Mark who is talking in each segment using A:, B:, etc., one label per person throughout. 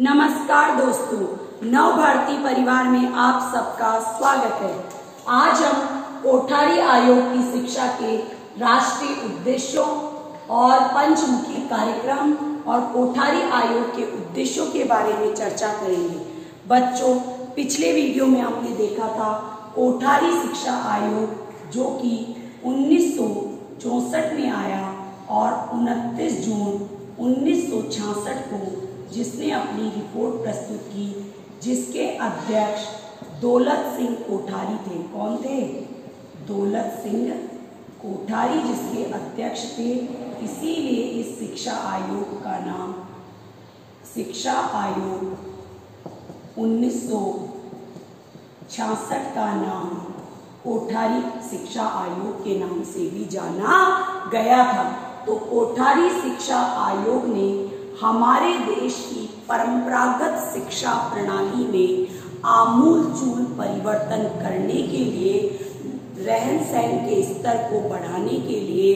A: नमस्कार दोस्तों नव भारती परिवार में आप सबका स्वागत है। आज हम कोठारी आयोग की शिक्षा के राष्ट्रीय उद्देश्यों और पंचमुखी कार्यक्रम और कोठारी आयोग के उद्देश्यों के बारे में चर्चा करेंगे। बच्चों, पिछले वीडियो में हमने देखा था कोठारी शिक्षा आयोग जो कि उन्नीस में आया और 29 जून उन्नीस सौ छियासठ को जिसने अपनी रिपोर्ट प्रस्तुत की, जिसके अध्यक्ष दौलत सिंह कोठारी थे। कौन थे? दौलत सिंह कोठारी, जिसके अध्यक्ष थे। इसीलिए इस शिक्षा आयोग का नाम शिक्षा आयोग उन्नीस सौ छियासठ का नाम कोठारी शिक्षा आयोग के नाम से भी जाना गया था। तो कोठारी शिक्षा आयोग ने हमारे देश की परंपरागत शिक्षा प्रणाली में आमूल चूल परिवर्तन करने के लिए, रहन सहन के स्तर को बढ़ाने के लिए,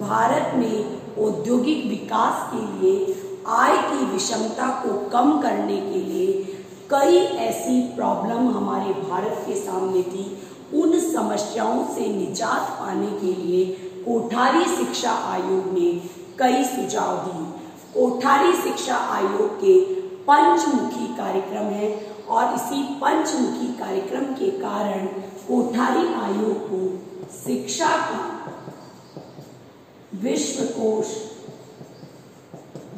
A: भारत में औद्योगिक विकास के लिए, आय की विषमता को कम करने के लिए कई ऐसी प्रॉब्लम हमारे भारत के सामने थी। उन समस्याओं से निजात पाने के लिए कोठारी शिक्षा आयोग ने कई सुझाव दिए। कोठारी शिक्षा आयोग के पंचमुखी कार्यक्रम है और इसी पंचमुखी कार्यक्रम के कारण कोठारी आयोग को शिक्षा का विश्व कोश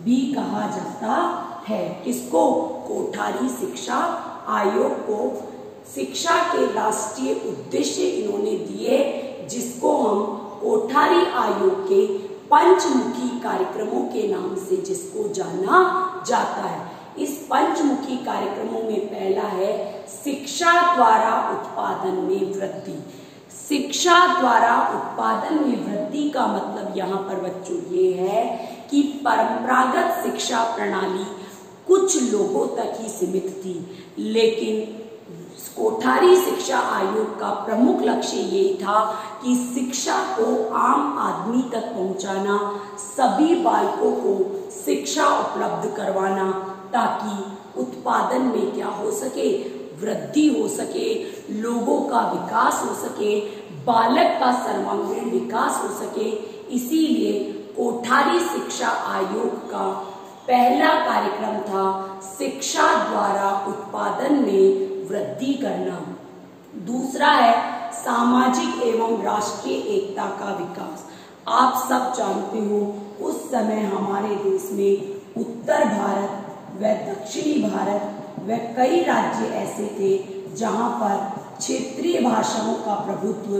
A: भी कहा जाता है। किसको? कोठारी शिक्षा आयोग को। शिक्षा के राष्ट्रीय उद्देश्य इन्होंने दिए, जिसको हम कोठारी आयोग के पंचमुखी कार्यक्रमों के नाम से जिसको जाना जाता है। इस पंचमुखी कार्यक्रमों में पहला है शिक्षा द्वारा उत्पादन में वृद्धि। शिक्षा द्वारा उत्पादन में वृद्धि का मतलब यहाँ पर बच्चों ये है कि परंपरागत शिक्षा प्रणाली कुछ लोगों तक ही सीमित थी, लेकिन कोठारी शिक्षा आयोग का प्रमुख लक्ष्य ये था कि शिक्षा को आम आदमी तक पहुंचाना, सभी बालकों को शिक्षा उपलब्ध करवाना, ताकि उत्पादन में क्या हो सके, वृद्धि हो सके, लोगों का विकास हो सके, बालक का सर्वांगीण विकास हो सके। इसीलिए कोठारी शिक्षा आयोग का पहला कार्यक्रम था शिक्षा द्वारा उत्पादन में वृद्धि करना। दूसरा है सामाजिक एवं राष्ट्रीय एकता का विकास। आप सब जानते हो, उस समय हमारे देश में उत्तर भारत व दक्षिणी भारत व कई राज्य ऐसे थे जहाँ पर क्षेत्रीय भाषाओं का प्रभुत्व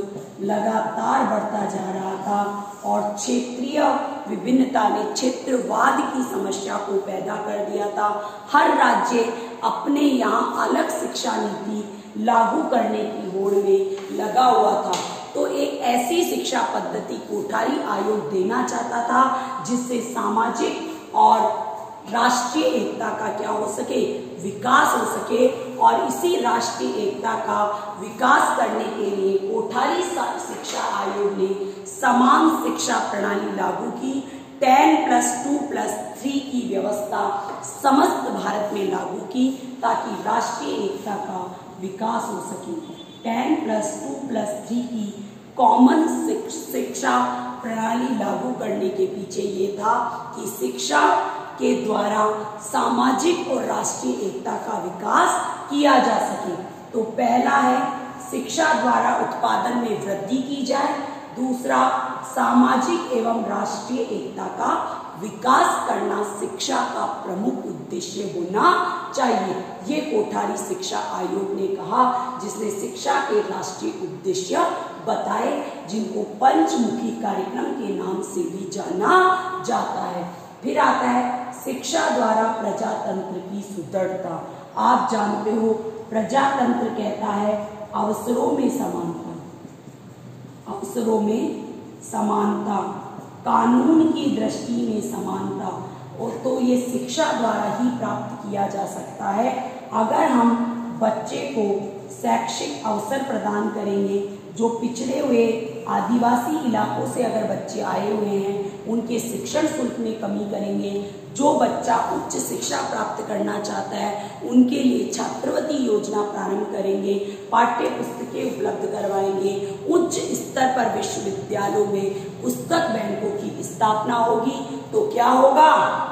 A: लगातार बढ़ता जा रहा था और क्षेत्रीय विभिन्नता ने क्षेत्रवाद की समस्या को पैदा कर दिया था। हर राज्य अपने यहाँ अलग शिक्षा नीति लागू करने की होड़ में लगा हुआ था। तो एक ऐसी शिक्षा पद्धति कोठारी आयोग देना चाहता था, जिससे सामाजिक और राष्ट्रीय एकता का क्या हो सके? विकास हो सके। और इसी राष्ट्रीय एकता का विकास करने के लिए कोठारी शिक्षा आयोग ने समान शिक्षा प्रणाली लागू की। Ten plus two plus three की व्यवस्था समस्त भारत में लागू की ताकि राष्ट्रीय एकता का विकास हो सके। Ten plus two plus three की कॉमन शिक्षा प्रणाली लागू करने के पीछे ये था कि शिक्षा के द्वारा सामाजिक और राष्ट्रीय एकता का विकास किया जा सके। तो पहला है, शिक्षा द्वारा उत्पादन में वृद्धि की जाए। दूसरा, सामाजिक एवं राष्ट्रीय एकता का विकास करना शिक्षा का प्रमुख उद्देश्य होना चाहिए। ये कोठारी शिक्षा आयोग ने कहा, जिसने शिक्षा के राष्ट्रीय उद्देश्य बताए, जिनको पंचमुखी कार्यक्रम के नाम से भी जाना जाता है। फिर आता है शिक्षा द्वारा प्रजातंत्र की सुदृढ़ता। आप जानते हो, प्रजातंत्र कहता है, अवसरों में समानता। अवसरों में समानता, कानून की दृष्टि में समानता। और तो ये शिक्षा द्वारा ही प्राप्त किया जा सकता है। अगर हम बच्चे को शैक्षिक अवसर प्रदान करेंगे जो पिछड़े हुए आदिवासी इलाकों से अगर बच्चे आए हुए हैं, उनके शिक्षण शुल्क में कमी करेंगे। जो बच्चा उच्च शिक्षा प्राप्त करना चाहता है, उनके लिए छात्रवृत्ति योजना प्रारंभ करेंगे पाठ्य पुस्तकें उपलब्ध करवाएँगे। उच्च स्तर पर विश्वविद्यालयों में पुस्तक बैंकों की स्थापना होगी। तो क्या होगा?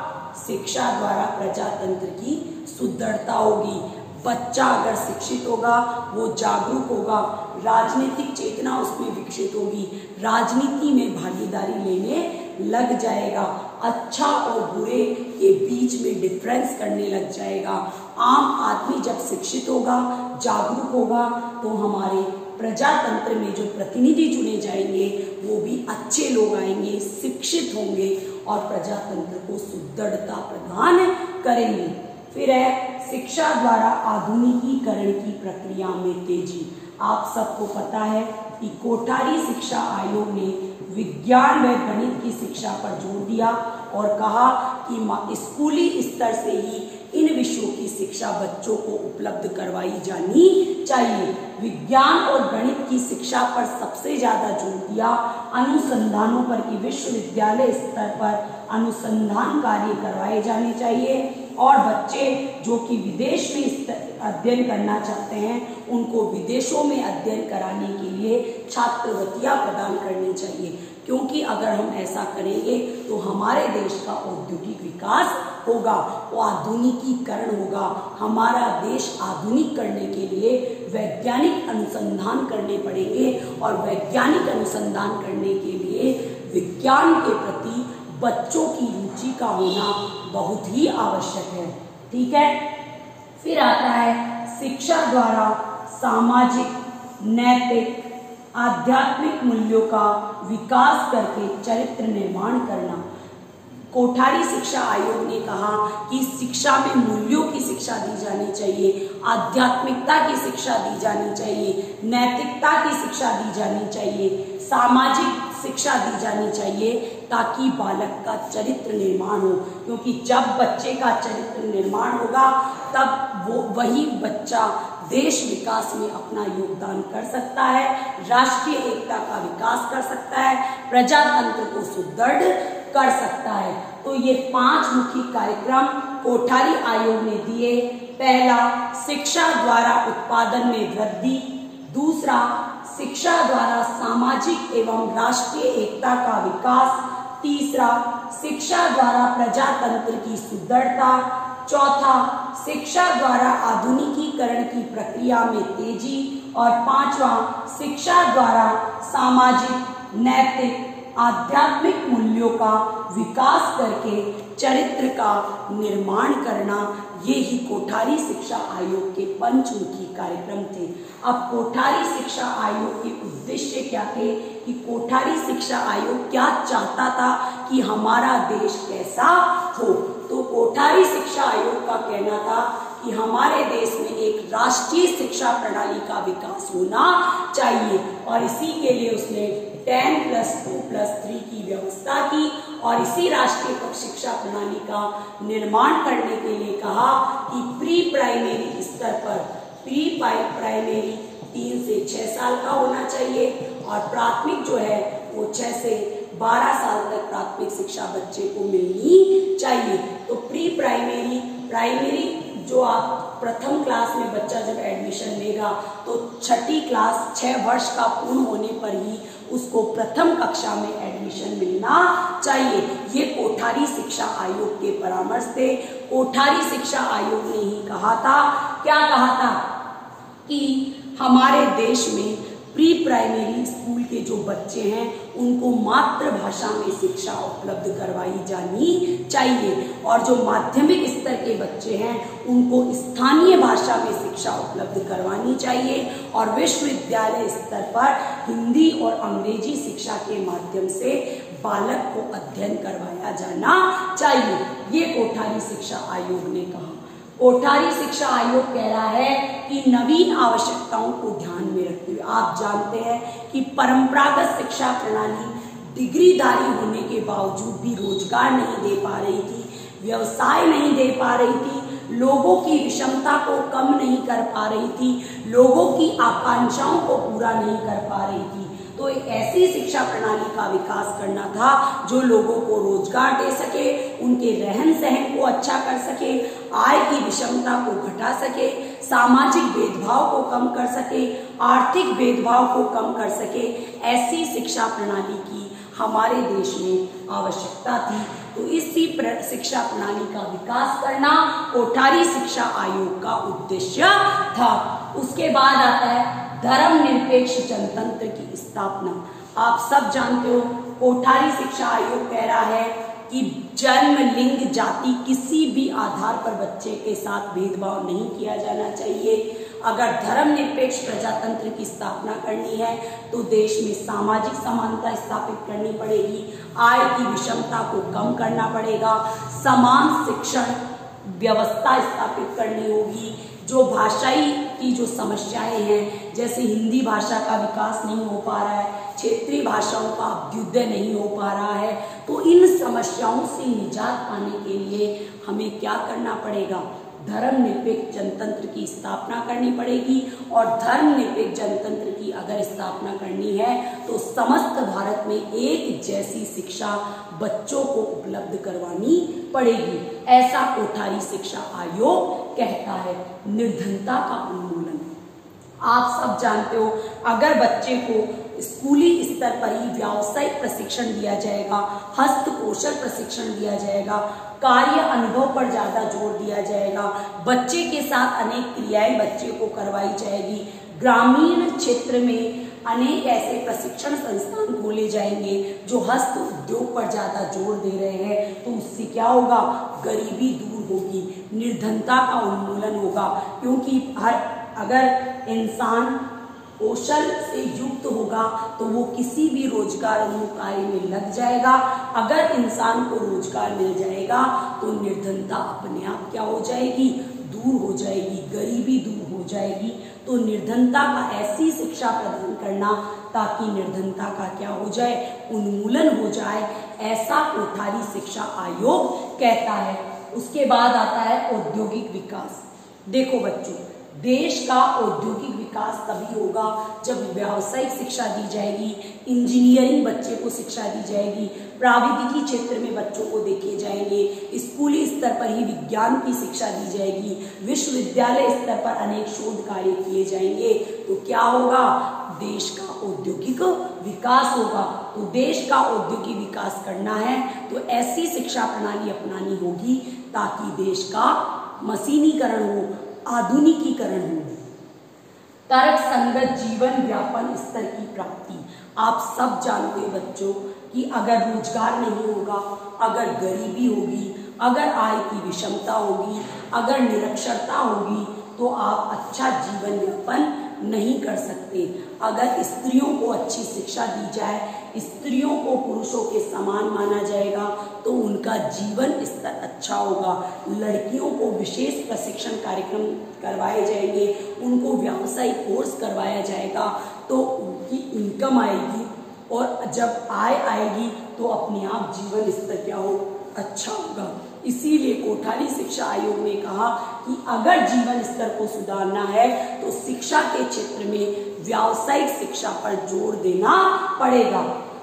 A: शिक्षा द्वारा प्रजातंत्र की सुदृढ़ता होगी। बच्चा अगर शिक्षित होगा, वो जागरूक होगा, राजनीतिक चेतना उसमें विकसित होगी। राजनीति में भागीदारी लेने लग जाएगा। अच्छा और बुरे के बीच में डिफरेंस करने लग जाएगा। आम आदमी जब शिक्षित होगा, जागरूक होगा तो हमारे प्रजातंत्र में जो प्रतिनिधि चुने जाएँगे, वो भी अच्छे लोग आएँगे, शिक्षित होंगे और प्रजातंत्र को सुदृढ़ता प्रदान करेंगे। फिर है शिक्षा द्वारा आधुनिकीकरण की प्रक्रिया में तेज़ी। आप सबको पता है कि कोठारी शिक्षा आयोग ने विज्ञान व गणित की शिक्षा पर ज़ोर दिया और कहा कि स्कूली स्तर से ही इन विषयों की शिक्षा बच्चों को उपलब्ध करवाई जानी चाहिए। विज्ञान और गणित की शिक्षा पर सबसे ज़्यादा ज़ोर दिया अनुसंधानों पर कि विश्वविद्यालय स्तर पर अनुसंधान कार्य करवाए जाने चाहिए। और बच्चे जो कि विदेश में अध्ययन करना चाहते हैं, उनको विदेशों में अध्ययन कराने के लिए छात्रवृत्तियाँ प्रदान करनी चाहिए। क्योंकि अगर हम ऐसा करेंगे तो हमारे देश का औद्योगिक विकास होगा, वो आधुनिकीकरण होगा। हमारा देश आधुनिक करने के लिए वैज्ञानिक अनुसंधान करने पड़ेंगे और वैज्ञानिक अनुसंधान करने के लिए विज्ञान के प्रति बच्चों की रुचि का होना बहुत ही आवश्यक है। ठीक है? फिर आता है शिक्षा द्वारा सामाजिक, नैतिक, आध्यात्मिक मूल्यों का विकास करके चरित्र निर्माण करना। कोठारी शिक्षा आयोग ने कहा कि शिक्षा में मूल्यों की शिक्षा दी जानी चाहिए, आध्यात्मिकता की शिक्षा दी जानी चाहिए, नैतिकता की शिक्षा दी जानी चाहिए, सामाजिक शिक्षा दी जानी चाहिए। ताकि बालक का चरित्र निर्माण हो। क्योंकि जब बच्चे का चरित्र निर्माण होगा, तब वो, वही बच्चा देश विकास में अपना योगदान कर सकता है, राष्ट्रीय एकता का विकास कर सकता है, प्रजातंत्र को सुदृढ़ कर सकता है। तो ये पाँच मुखी कार्यक्रम कोठारी आयोग ने दिए। पहला, शिक्षा द्वारा उत्पादन में वृद्धि। दूसरा, शिक्षा द्वारा सामाजिक एवं राष्ट्रीय एकता का विकास। तीसरा, शिक्षा द्वारा प्रजातंत्र की सुदृढ़ता। चौथा, शिक्षा द्वारा आधुनिकीकरण की प्रक्रिया में तेज़ी। और पांचवा, शिक्षा द्वारा सामाजिक, नैतिक आध्यात्मिक मूल्यों का विकास करके, चरित्र का निर्माण करना, ये ही कोठारी शिक्षा आयोग के पंचमुखी कार्यक्रम थे। अब कोठारी शिक्षा आयोग के उद्देश्य क्या थे? कि कोठारी शिक्षा आयोग क्या चाहता था कि हमारा देश कैसा हो? तो कोठारी शिक्षा आयोग का कहना था कि हमारे देश में एक राष्ट्रीय शिक्षा प्रणाली का विकास होना चाहिए, और इसी के लिए उसने टेन प्लस टू प्लस और इसी राष्ट्रीय शिक्षा प्रणाली का निर्माण करने के लिए कहा कि प्री प्राइमरी स्तर पर प्री प्राइमरी तीन से छह साल का होना चाहिए और प्राथमिक जो है वो छह से बारह साल तक प्राथमिक शिक्षा बच्चे को मिलनी चाहिए। तो प्री प्राइमरी प्राइमरी जो आप प्रथम क्लास में बच्चा जब एडमिशन लेगा तो छठी क्लास छह वर्ष का पूर्ण होने पर ही उसको प्रथम कक्षा में एडमिशन मिलना चाहिए। ये कोठारी शिक्षा आयोग के परामर्श थे। कोठारी शिक्षा आयोग ने ही कहा था। क्या कहा था? कि हमारे देश में प्राइमरी स्कूल के जो बच्चे हैं, उनको मातृभाषा में शिक्षा उपलब्ध करवाई जानी चाहिए। और जो माध्यमिक स्तर के बच्चे हैं, उनको स्थानीय भाषा में शिक्षा उपलब्ध करवानी चाहिए और विश्वविद्यालय स्तर पर हिंदी और अंग्रेज़ी शिक्षा के माध्यम से बालक को अध्ययन करवाया जाना चाहिए। ये कोठारी शिक्षा आयोग ने कहा। कोठारी शिक्षा आयोग कह रहा है कि नवीन आवश्यकताओं को ध्यान में रखते हुए आप जानते हैं कि परंपरागत शिक्षा प्रणाली डिग्रीधारी होने के बावजूद भी रोज़गार नहीं दे पा रही थी, व्यवसाय नहीं दे पा रही थी, लोगों की विषमता को कम नहीं कर पा रही थी, लोगों की आकांक्षाओं को पूरा नहीं कर पा रही थी। तो एक ऐसी शिक्षा प्रणाली का विकास करना था जो लोगों को रोज़गार दे सके, उनके रहन सहन को अच्छा कर सके, आय की विषमता को घटा सके, सामाजिक भेदभाव को कम कर सके, आर्थिक भेदभाव को कम कर सके, ऐसी शिक्षा प्रणाली की हमारे देश में आवश्यकता थी। तो इसी शिक्षा प्रणाली का विकास करना कोठारी शिक्षा आयोग का उद्देश्य था। उसके बाद आता है धर्म निरपेक्ष जनतंत्र की स्थापना। आप सब जानते हो, कोठारी शिक्षा आयोग कह रहा है कि जन्म लिंग जाति किसी भी आधार पर बच्चे के साथ भेदभाव नहीं किया जाना चाहिए। अगर धर्म निरपेक्ष प्रजातंत्र की स्थापना करनी है तो देश में सामाजिक समानता स्थापित करनी पड़ेगी। आय की विषमता को कम करना पड़ेगा। समान शिक्षण व्यवस्था स्थापित करनी होगी। जो भाषाई की जो समस्याएँ हैं, जैसे हिंदी भाषा का विकास नहीं हो पा रहा है, क्षेत्रीय भाषाओं का अभ्युदय नहीं हो पा रहा है तो इन समस्याओं से निजात पाने के लिए हमें क्या करना पड़ेगा? धर्म निरपेक्ष जनतंत्र की स्थापना करनी पड़ेगी और धर्म निरपेक्ष जनतंत्र की अगर स्थापना करनी है तो समस्त भारत में एक जैसी शिक्षा बच्चों को उपलब्ध करवानी पड़ेगी। ऐसा कोठारी शिक्षा आयोग कहता है, निर्धनता का उन्मूलन। आप सब जानते हो, अगर बच्चे को स्कूली स्तर पर ही व्यावसायिक प्रशिक्षण दिया जाएगा हस्त कौशल प्रशिक्षण दिया जाएगा, कार्य अनुभव पर ज़्यादा ज़ोर दिया जाएगा, बच्चे के साथ अनेक क्रियाएँ बच्चे को करवाई जाएगी, ग्रामीण क्षेत्र में अनेक ऐसे प्रशिक्षण संस्थान खोले जाएँगे जो हस्त उद्योग पर ज़्यादा ज़ोर दे रहे हैं। तो उससे क्या होगा? गरीबी दूर होगी, निर्धनता का उन्मूलन होगा। क्योंकि हर, अगर इंसान कौशल से युक्त होगा तो वो किसी भी रोज़गार कार्य में लग जाएगा। अगर इंसान को रोज़गार मिल जाएगा तो निर्धनता अपने आप क्या हो जाएगी? दूर हो जाएगी, गरीबी दूर हो जाएगी। तो निर्धनता का ऐसी शिक्षा प्रदान करना ताकि निर्धनता का क्या हो जाए, उन्मूलन हो जाए, ऐसा कोठारी शिक्षा आयोग कहता है। उसके बाद आता है औद्योगिक विकास। देखो बच्चों, देश का औद्योगिक विकास तभी होगा जब व्यावसायिक शिक्षा दी जाएगी, इंजीनियरिंग बच्चे को शिक्षा दी जाएगी प्राविधिकी क्षेत्र में बच्चों को देखे जाएँगे। स्कूली स्तर पर ही विज्ञान की शिक्षा दी जाएगी। विश्वविद्यालय स्तर पर अनेक शोध कार्य किए जाएँगे। तो क्या होगा? देश का औद्योगिक विकास होगा। तो देश का औद्योगिक विकास करना है। तो ऐसी शिक्षा प्रणाली अपनानी होगी ताकि देश का मशीनीकरण हो, आधुनिकीकरण हो। तर्क संगत जीवन व्यापन स्तर की प्राप्ति। आप सब जानते बच्चों कि अगर रोज़गार नहीं होगा, अगर गरीबी होगी, अगर आय की विषमता होगी, अगर निरक्षरता होगी तो आप अच्छा जीवन यापन नहीं कर सकते। अगर स्त्रियों को अच्छी शिक्षा दी जाए, स्त्रियों को पुरुषों के समान माना जाएगा तो उनका जीवन स्तर अच्छा होगा। लड़कियों को विशेष प्रशिक्षण कार्यक्रम करवाए जाएँगे, उनको व्यावसायिक कोर्स करवाया जाएगा तो उनकी इनकम आएगी और जब आय आएगी तो अपने आप जीवन स्तर क्या हो? अच्छा होगा। इसीलिए कोठारी शिक्षा आयोग ने कहा कि अगर जीवन स्तर को सुधारना है तो शिक्षा के क्षेत्र में व्यावसायिक शिक्षा पर ज़ोर देना पड़ेगा।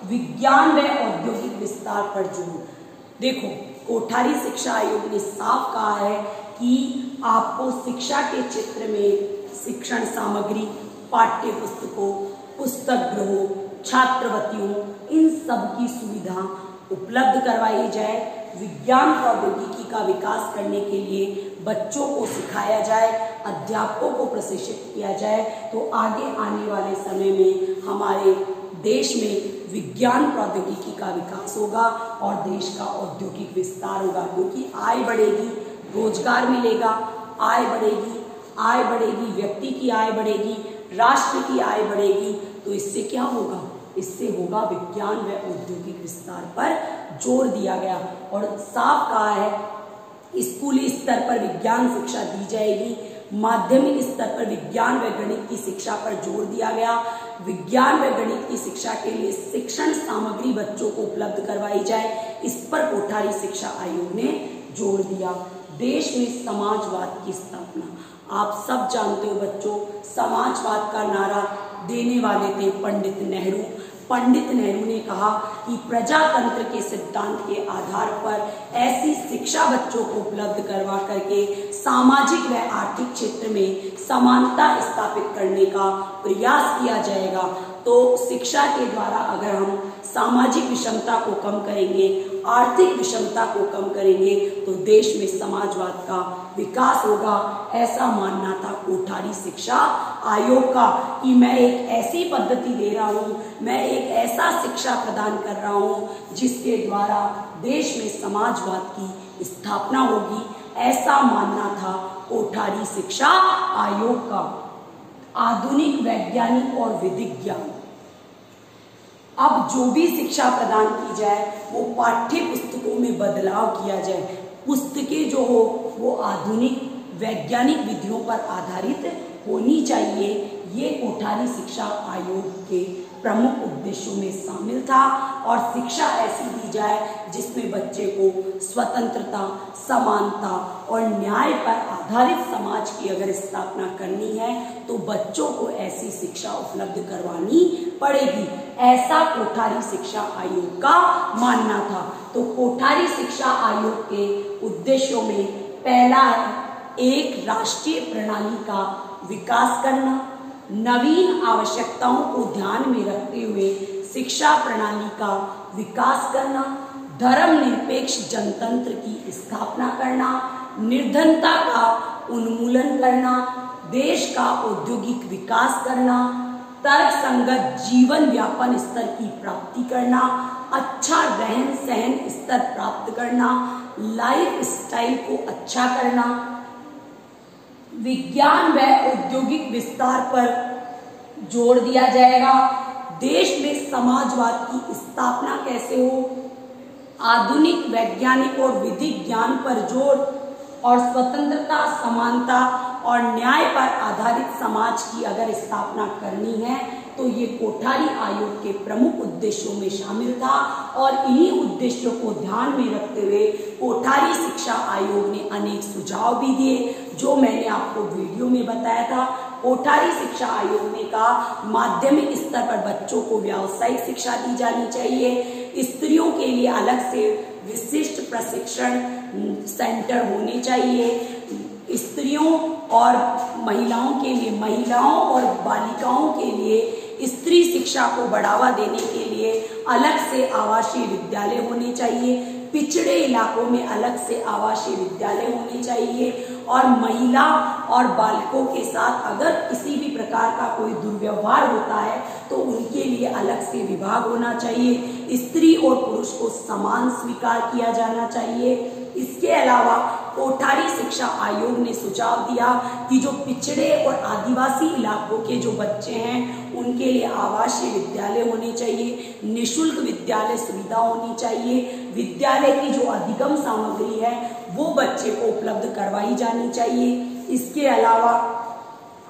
A: विज्ञान व औद्योगिक विस्तार पर ज़ोर। देखो, कोठारी शिक्षा आयोग ने साफ़ कहा है कि आपको शिक्षा के क्षेत्र में शिक्षण सामग्री पाठ्य पुस्तकों पुस्तक ग्रहों छात्रवतियों, इन सब की सुविधा उपलब्ध करवाई जाए। विज्ञान प्रौद्योगिकी का विकास करने के लिए बच्चों को सिखाया जाए, अध्यापकों को प्रशिक्षित किया जाए तो आगे आने वाले समय में हमारे देश में विज्ञान, प्रौद्योगिकी का विकास होगा और देश का औद्योगिक विस्तार होगा, क्योंकि आय बढ़ेगी, रोज़गार मिलेगा, आय बढ़ेगी आय बढ़ेगी, व्यक्ति की आय बढ़ेगी, राष्ट्र की आय बढ़ेगी तो इससे क्या होगा? इससे होगा विज्ञान व औद्योगिक विस्तार पर ज़ोर दिया गया। और साफ़ कहा है, स्कूली स्तर पर विज्ञान शिक्षा दी जाएगी। माध्यमिक स्तर पर विज्ञान व गणित की शिक्षा पर ज़ोर दिया गया। विज्ञान व गणित की शिक्षा के लिए शिक्षण सामग्री बच्चों को उपलब्ध करवाई जाए, इस पर कोठारी शिक्षा आयोग ने ज़ोर दिया। देश में समाजवाद की स्थापना। आप सब जानते हो बच्चों, समाजवाद का नारा देने वाले थे पंडित नेहरू। पंडित नेहरू ने कहा कि प्रजातंत्र के सिद्धांत के आधार पर ऐसी शिक्षा बच्चों को उपलब्ध करवा करके सामाजिक व आर्थिक क्षेत्र में समानता स्थापित करने का प्रयास किया जाएगा। तो शिक्षा के द्वारा अगर हम सामाजिक विषमता को कम करेंगे आर्थिक विषमता को कम करेंगे तो देश में समाजवाद का विकास होगा, ऐसा मानना था कोठारी शिक्षा आयोग का कि मैं एक ऐसी पद्धति दे रहा हूँ, मैं एक ऐसा शिक्षा प्रदान कर रहा हूँ, जिसके द्वारा देश में समाजवाद की स्थापना होगी, ऐसा मानना था कोठारी शिक्षा आयोग का। आधुनिक वैज्ञानिक और विधिक ज्ञान अब जो भी शिक्षा प्रदान की जाए वो पाठ्य पुस्तकों में बदलाव किया जाए। पुस्तकें जो हो, वो आधुनिक, वैज्ञानिक विधियों पर आधारित होनी चाहिए। ये कोठारी शिक्षा आयोग के प्रमुख उद्देश्यों में शामिल था और शिक्षा ऐसी दी जाए जिसमें बच्चे को स्वतंत्रता, समानता और न्याय पर आधारित समाज की अगर स्थापना करनी है तो बच्चों को ऐसी शिक्षा उपलब्ध करवानी पड़ेगी। ऐसा कोठारी शिक्षा आयोग का मानना था। तो कोठारी शिक्षा आयोग के उद्देश्यों में पहला एक राष्ट्रीय प्रणाली का विकास करना। नवीन आवश्यकताओं को ध्यान में रखते हुए शिक्षा प्रणाली का विकास करना धर्मनिरपेक्ष जनतंत्र की स्थापना करना, निर्धनता का उन्मूलन करना, देश का औद्योगिक विकास करना तर्क संगत जीवन व्यापन स्तर की प्राप्ति करना अच्छा रहन सहन स्तर प्राप्त करना लाइफ स्टाइल को अच्छा करना। विज्ञान व औद्योगिक विस्तार पर ज़ोर दिया जाएगा। देश में समाजवाद की स्थापना कैसे हो? आधुनिक वैज्ञानिक और विधिक ज्ञान पर ज़ोर और स्वतंत्रता, समानता और न्याय पर आधारित समाज की अगर स्थापना करनी है तो ये कोठारी आयोग के प्रमुख उद्देश्यों में शामिल था और इन्हीं उद्देश्यों को ध्यान में रखते हुए कोठारी शिक्षा आयोग ने अनेक सुझाव भी दिए, जो मैंने आपको वीडियो में बताया था। कोठारी शिक्षा आयोग ने कहा, माध्यमिक स्तर पर बच्चों को व्यावसायिक शिक्षा दी जानी चाहिए। स्त्रियों के लिए अलग से विशिष्ट प्रशिक्षण सेंटर होने चाहिए। स्त्रियों और महिलाओं के लिए, महिलाओं और बालिकाओं के लिए स्त्री शिक्षा को बढ़ावा देने के लिए अलग से आवासीय विद्यालय होने चाहिए। पिछड़े इलाकों में अलग से आवासीय विद्यालय होने चाहिए। और महिला और बालकों के साथ अगर किसी भी प्रकार का कोई दुर्व्यवहार होता है तो उनके लिए अलग से विभाग होना चाहिए। स्त्री और पुरुष को समान स्वीकार किया जाना चाहिए। इसके अलावा कोठारी शिक्षा आयोग ने सुझाव दिया कि जो पिछड़े और आदिवासी इलाकों के जो बच्चे हैं, उनके लिए आवासीय विद्यालय होने चाहिए, निशुल्क विद्यालय सुविधा होनी चाहिए। विद्यालय की जो अधिगम सामग्री है, वो बच्चे को उपलब्ध करवाई जानी चाहिए। इसके अलावा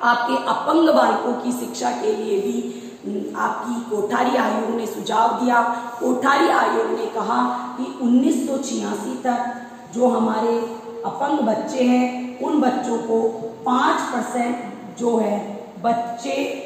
A: आपके अपंग बालकों की शिक्षा के लिए भी आपकी कोठारी आयोग ने सुझाव दिया। कोठारी आयोग ने कहा कि उन्नीस सौ छियासी तक जो हमारे अपंग बच्चे हैं, उन बच्चों को पाँच परसेंट जो है, बच्चे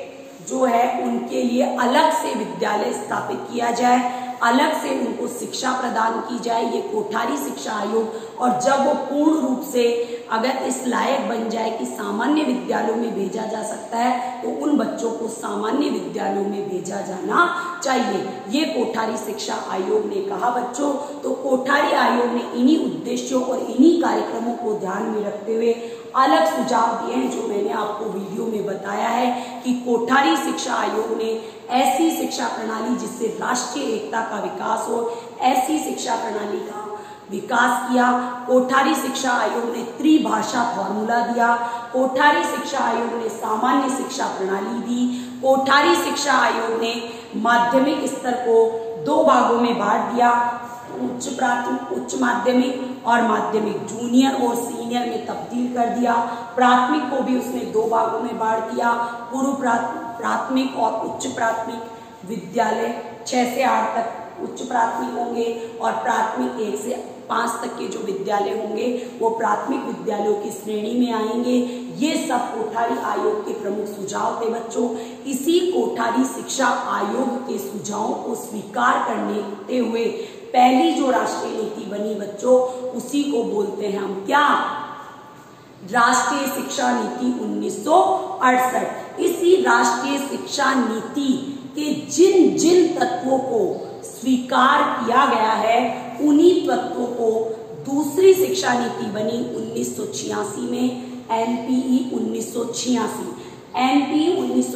A: जो है, उनके लिए अलग से विद्यालय स्थापित किया जाए। अलग से उनको शिक्षा प्रदान की जाए, ये कोठारी शिक्षा आयोग। और जब वो पूर्ण रूप से अगर इस लायक बन जाए कि सामान्य विद्यालयों में भेजा जा सकता है तो उन बच्चों को सामान्य विद्यालयों में भेजा जाना चाहिए। ये कोठारी शिक्षा आयोग ने कहा, बच्चों तो कोठारी आयोग ने इन्हीं उद्देश्यों और इन्हीं कार्यक्रमों को ध्यान में रखते हुए अलग सुझाव दिए हैं, जो मैंने आपको वीडियो में बताया है कि कोठारी शिक्षा आयोग ने ऐसी शिक्षा प्रणाली जिससे राष्ट्रीय एकता का विकास हो, ऐसी शिक्षा प्रणाली का विकास किया। कोठारी शिक्षा आयोग ने त्रिभाषा फॉर्मूला दिया। कोठारी शिक्षा आयोग ने सामान्य शिक्षा प्रणाली दी। कोठारी शिक्षा आयोग ने माध्यमिक स्तर को दो भागों में बांट दिया। उच्च प्राथमिक उच्च माध्यमिक और माध्यमिक। जूनियर और सीनियर में तब्दील कर दिया। प्राथमिक को भी उसने दो भागों में बांट दिया। पूर्व प्राथमिक और उच्च प्राथमिक विद्यालय छह से आठ तक उच्च प्राथमिक होंगे और प्राथमिक एक से पाँच तक के जो विद्यालय होंगे, वो प्राथमिक विद्यालयों की श्रेणी में आएँगे। ये सब कोठारी आयोग के प्रमुख सुझाव थे बच्चों। इसी कोठारी शिक्षा आयोग के सुझावों को स्वीकार करने हुए पहली जो राष्ट्रीय नीति बनी बच्चों, उसी को बोलते हैं हम क्या? राष्ट्रीय शिक्षा नीति उन्नीस इसी राष्ट्रीय शिक्षा नीति के जिन जिन तत्वों को स्वीकार किया गया है, उन्हीं तत्वों को दूसरी शिक्षा नीति बनी उन्नीस सौ छियासी में, एनपीई उन्नीस एनपीई उन्नीस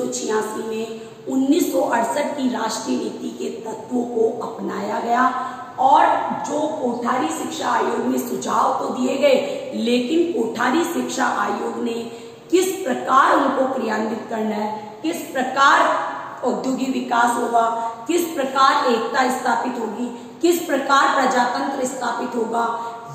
A: में उन्नीस सौ अड़सठ की राष्ट्रीय नीति के तत्वों को अपनाया गया। और जो कोठारी शिक्षा आयोग ने सुझाव तो दिए गए, लेकिन कोठारी शिक्षा आयोग ने किस प्रकार उनको क्रियान्वित करना है, किस प्रकार औद्योगिक विकास होगा, किस प्रकार एकता स्थापित होगी, किस प्रकार प्रजातंत्र स्थापित होगा,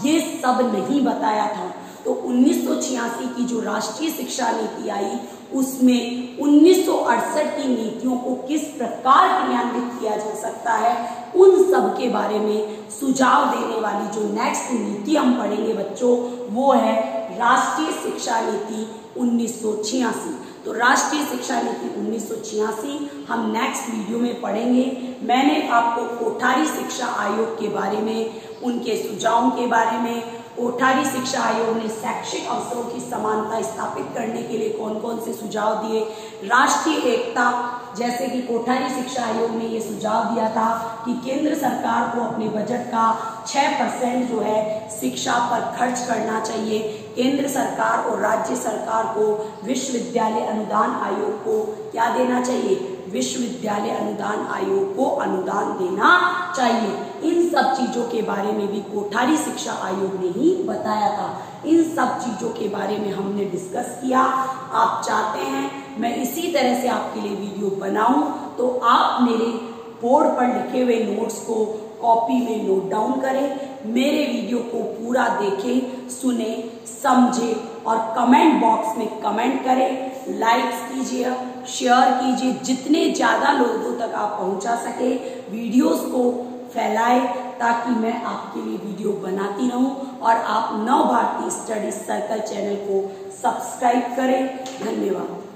A: ये सब नहीं बताया था। तो उन्नीस सौ छियासी की जो राष्ट्रीय शिक्षा नीति आई, उसमें उन्नीस सौ अड़सठ की नीतियों को किस प्रकार क्रियान्वित किया जा सकता है, उन सब के बारे में सुझाव देने वाली जो नेक्स्ट नीति हम पढ़ेंगे बच्चों, वो है राष्ट्रीय शिक्षा नीति उन्नीस सौ छियासी। तो राष्ट्रीय शिक्षा नीति उन्नीस सौ छियासी हम नेक्स्ट वीडियो में पढ़ेंगे। मैंने आपको कोठारी शिक्षा आयोग के बारे में, उनके सुझावों के बारे में कोठारी शिक्षा आयोग ने शैक्षिक अवसरों की समानता स्थापित करने के लिए कौन कौन से सुझाव दिए? राष्ट्रीय एकता, जैसे कि कोठारी शिक्षा आयोग ने ये सुझाव दिया था कि केंद्र सरकार को अपने बजट का 6 परसेंट जो है शिक्षा पर खर्च करना चाहिए। केंद्र सरकार और राज्य सरकार को विश्वविद्यालय अनुदान आयोग को क्या देना चाहिए? विश्वविद्यालय अनुदान आयोग को अनुदान देना चाहिए। इन सब चीज़ों के बारे में भी कोठारी शिक्षा आयोग ने ही बताया था। इन सब चीज़ों के बारे में हमने डिस्कस किया। आप चाहते हैं, मैं इसी तरह से आपके लिए वीडियो बनाऊँ तो आप मेरे बोर्ड पर लिखे हुए नोट्स को कॉपी में नोट डाउन करें, मेरे वीडियो को पूरा देखें, सुने, समझे और कमेंट बॉक्स में कमेंट करें। लाइक्स कीजिए शेयर कीजिए, जितने ज़्यादा लोगों तक आप पहुँचा सके वीडियोस को फैलाए ताकि मैं आपके लिए वीडियो बनाती रहूँ और आप Nav Bharatiya study circle channel को सब्सक्राइब करें। धन्यवाद।